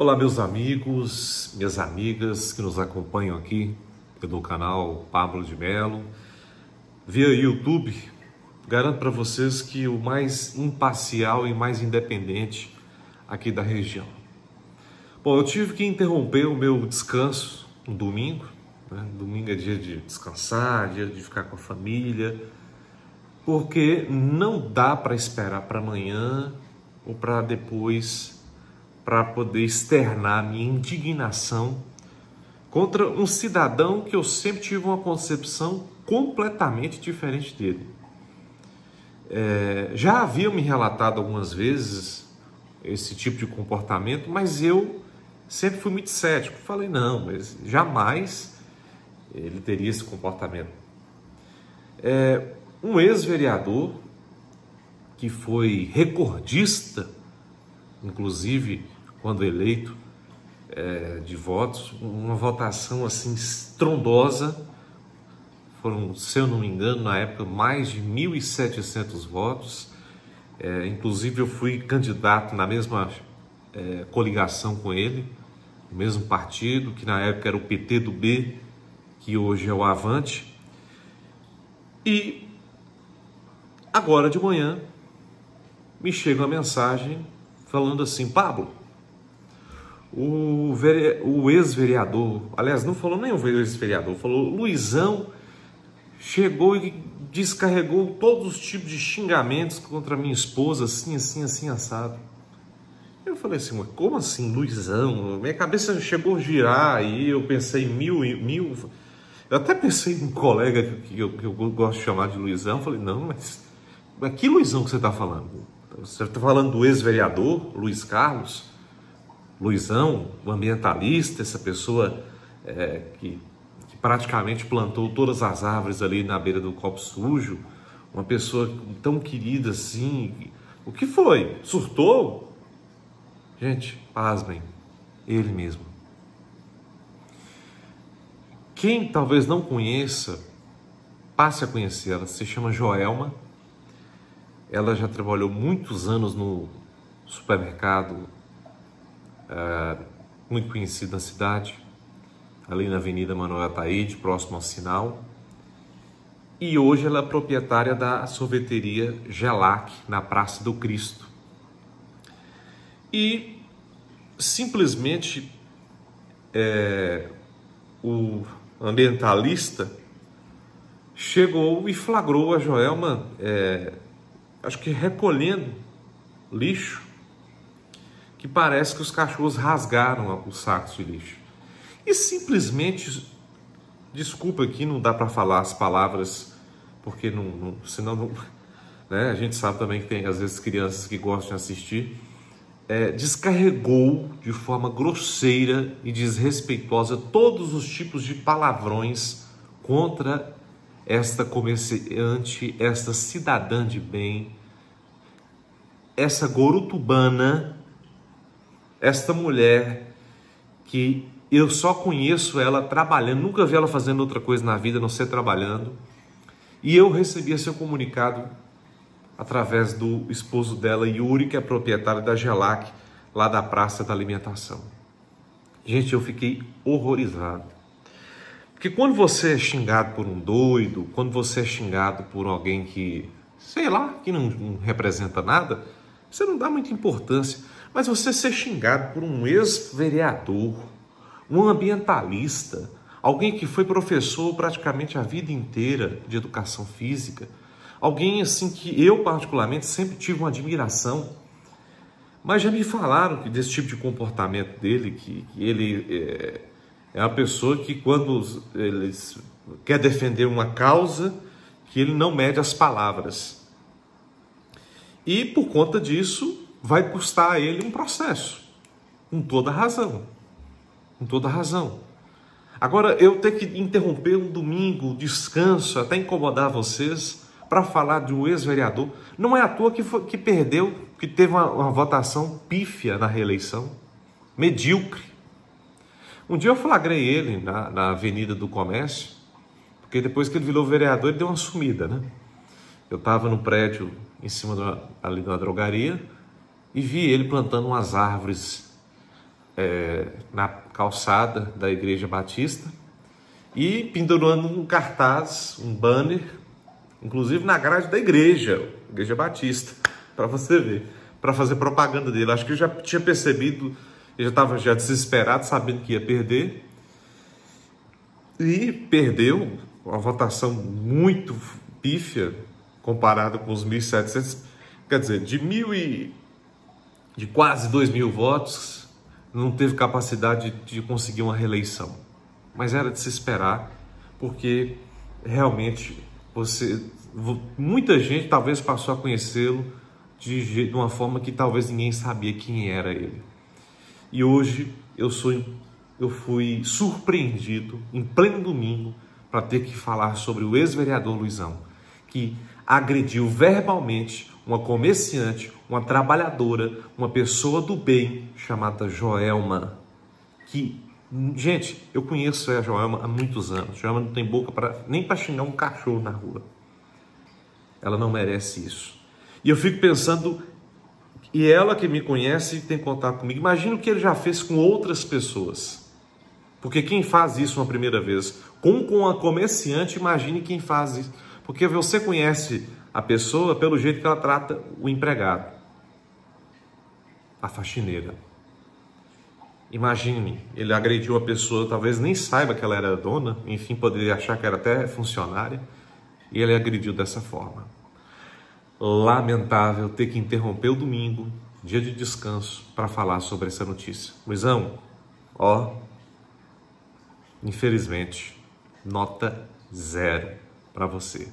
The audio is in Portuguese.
Olá, meus amigos, minhas amigas que nos acompanham aqui pelo canal Pablo de Melo, via YouTube. Garanto para vocês que o mais imparcial e mais independente aqui da região. Bom, eu tive que interromper o meu descanso no domingo. Né? Domingo é dia de descansar, dia de ficar com a família, porque não dá para esperar para amanhã ou para depois para poder externar minha indignação contra um cidadão que eu sempre tive uma concepção completamente diferente dele. É, já havia me relatado algumas vezes esse tipo de comportamento, mas eu sempre fui muito cético. Falei, não, mas jamais ele teria esse comportamento. É, um ex-vereador que foi recordista, inclusive quando eleito, é, de votos, uma votação assim estrondosa. Foram, se eu não me engano, na época, mais de 1.700 votos. É, inclusive, eu fui candidato na mesma é, coligação com ele, no mesmo partido, que na época era o PT do B, que hoje é o Avante. E agora de manhã me chega uma mensagem falando assim: Pablo, o, o ex-vereador, aliás, não falou nem o ex-vereador, falou Luizão chegou e descarregou todos os tipos de xingamentos contra minha esposa, assim, assim, assim, assado. Eu falei assim, mas como assim, Luizão? Minha cabeça chegou a girar e eu pensei mil, mil. Eu até pensei em um colega que eu, que eu gosto de chamar de Luizão. Eu falei, não, mas, mas que Luizão que você está falando? Você está falando do ex-vereador, Luiz Carlos? Luizão, o ambientalista, essa pessoa é, que, que, praticamente plantou todas as árvores ali na beira do copo sujo, uma pessoa tão querida assim. O que foi? Surtou? Gente, pasmem, ele mesmo. Quem talvez não conheça, passe a conhecer. Ela se chama Joelma. Ela já trabalhou muitos anos no supermercado uh, muito conhecido na cidade, ali na Avenida Manuel Ataíde, próximo ao sinal. E hoje ela é proprietária da sorveteria Gelac, na Praça do Cristo. E simplesmente é, o ambientalista chegou e flagrou a Joelma, é, acho que recolhendo lixo que parece que os cachorros rasgaram os sacos de lixo. E simplesmente, desculpa aqui, não dá para falar as palavras, porque não, não senão não, né? a gente sabe também que tem às vezes crianças que gostam de assistir. É, descarregou de forma grosseira e desrespeitosa todos os tipos de palavrões contra esta comerciante, esta cidadã de bem, essa gorutubana esta mulher que eu só conheço ela trabalhando, nunca vi ela fazendo outra coisa na vida, não ser trabalhando. E eu recebi esse comunicado através do esposo dela, Yuri, que é proprietário da Gelac, lá da Praça da Alimentação. Gente, eu fiquei horrorizado. Porque quando você é xingado por um doido, quando você é xingado por alguém que, sei lá, que não, não representa nada, você não dá muita importância. Mas você ser xingado por um ex-vereador, um ambientalista, alguém que foi professor praticamente a vida inteira de educação física, alguém assim que eu particularmente sempre tive uma admiração, mas já me falaram que desse tipo de comportamento dele, que, que ele é, é uma pessoa que quando ele quer defender uma causa, que ele não mede as palavras. E por conta disso, vai custar a ele um processo, com toda razão. Com toda razão. Agora, eu ter que interromper um domingo, descanso, até incomodar vocês, para falar de um ex-vereador, não é à toa que, foi, que perdeu, que teve uma, uma votação pífia na reeleição, medíocre. Um dia eu flagrei ele na, na Avenida do Comércio, porque depois que ele virou vereador, ele deu uma sumida, né? Eu estava no prédio em cima da, ali da drogaria, e vi ele plantando umas árvores é, na calçada da Igreja Batista e pendurando um cartaz, um banner, inclusive na grade da igreja, Igreja Batista, para você ver, para fazer propaganda dele. Acho que ele já tinha percebido, ele já estava já desesperado, sabendo que ia perder. E perdeu uma votação muito pífia comparado com os 1.700, quer dizer, de mil e de quase 2 mil votos, não teve capacidade de conseguir uma reeleição. Mas era de se esperar, porque realmente você, muita gente talvez passou a conhecê-lo de, de uma forma que talvez ninguém sabia quem era ele. E hoje eu sou eu fui surpreendido em pleno domingo para ter que falar sobre o ex-vereador Luizão, que agrediu verbalmente uma comerciante, uma trabalhadora, uma pessoa do bem chamada Joelma, que gente, eu conheço a Joelma há muitos anos. Joelma não tem boca para nem para xingar um cachorro na rua. Ela não merece isso. E eu fico pensando e ela que me conhece tem contato comigo. Imagina o que ele já fez com outras pessoas. Porque quem faz isso uma primeira vez com, com a comerciante, imagine quem faz isso. Porque você conhece a pessoa pelo jeito que ela trata o empregado, a faxineira. Imagine, ele agrediu a pessoa, talvez nem saiba que ela era dona, enfim, poderia achar que era até funcionária, e ele agrediu dessa forma. Lamentável ter que interromper o domingo, dia de descanso, para falar sobre essa notícia. Luizão, ó, Infelizmente, nota zero para você.